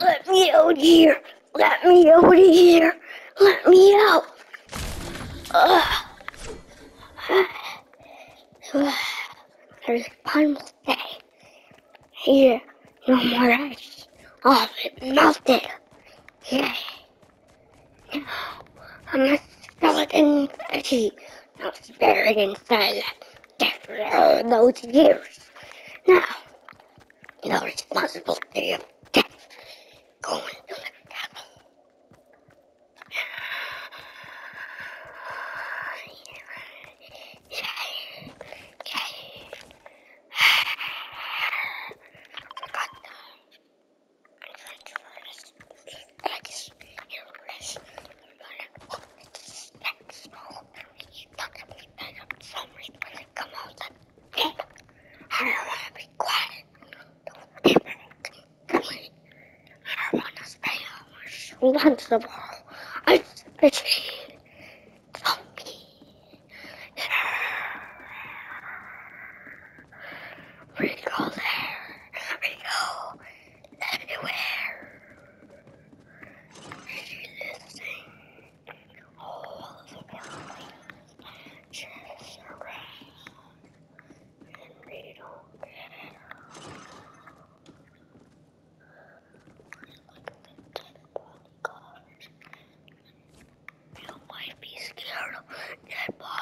Let me out here. Let me out here. Let me out. Ugh. There's one more day. Here, no more ice. All of it melted. Yeah. I'm a skeleton city. Now buried inside that for all those years. Now, you're responsible for death. Going ran to the ball. I it's zombie. Wrinkle. good boy.